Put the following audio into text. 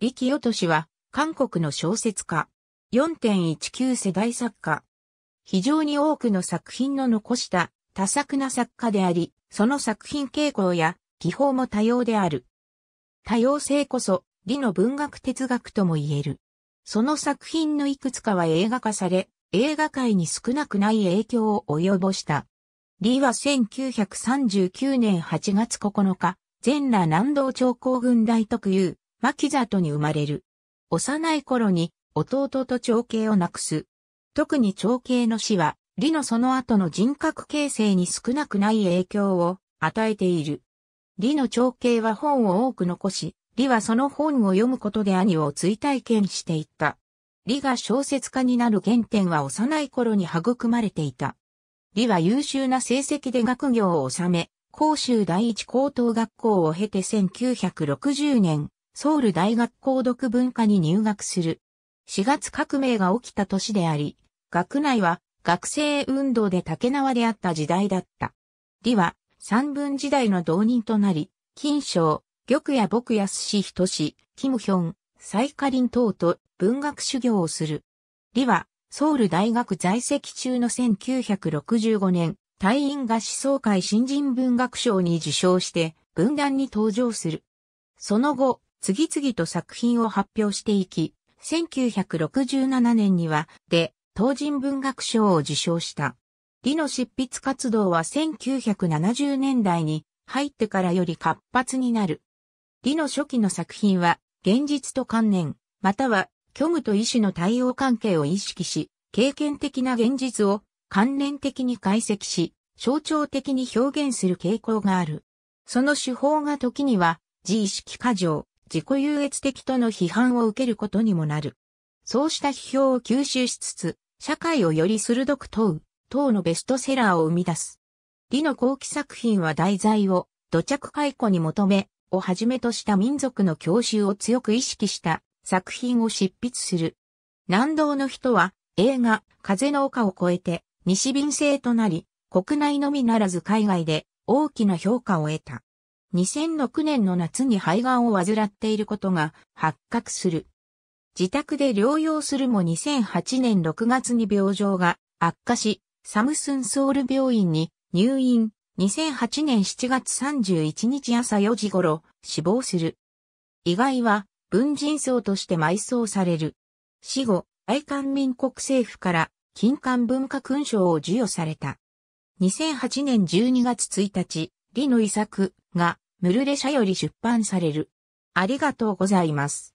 李清俊は、韓国の小説家。4.19世代作家。非常に多くの作品の残した多作な作家であり、その作品傾向や技法も多様である。多様性こそ、李の文学哲学とも言える。その作品のいくつかは映画化され、映画界に少なくない影響を及ぼした。李は1939年8月9日、全羅南道長江軍大特有、牧里に生まれる。幼い頃に弟と長兄を亡くす。特に長兄の死は、李のその後の人格形成に少なくない影響を与えている。李の長兄は本を多く残し、李はその本を読むことで兄を追体験していった。李が小説家になる原点は幼い頃に育まれていた。李は優秀な成績で学業を収め、広州第一高等学校を経て1960年、ソウル大学校読文化に入学する。4月革命が起きた年であり、学内は学生運動で竹縄であった時代だった。李は三文時代の同人となり、金賞、玉や僕安氏仁志、キムヒョン、サイカリン等と文学修行をする。李はソウル大学在籍中の1965年、隊員が思想会新人文学賞に受賞して文壇に登場する。その後、次々と作品を発表していき、1967年には、で、東人文学賞を受賞した。李の執筆活動は1970年代に入ってからより活発になる。李の初期の作品は、現実と観念、または虚無と意志の対応関係を意識し、経験的な現実を関連的に解析し、象徴的に表現する傾向がある。その手法が時には、自意識過剰、自己優越的との批判を受けることにもなる。そうした批評を吸収しつつ、社会をより鋭く問う、等のベストセラーを生み出す。李の後期作品は題材を土着解雇に求め、をはじめとした民族の教習を強く意識した作品を執筆する。南道の人は映画風の丘を超えて西便製となり、国内のみならず海外で大きな評価を得た。2006年の夏に肺がんを患っていることが発覚する。自宅で療養するも2008年6月に病状が悪化し、サムスンソウル病院に入院、2008年7月31日朝4時頃死亡する。意外は文人層として埋葬される。死後、愛韓民国政府から金韓文化勲章を授与された。2008年12月1日、李の遺作がムルレ社より出版される。ありがとうございます。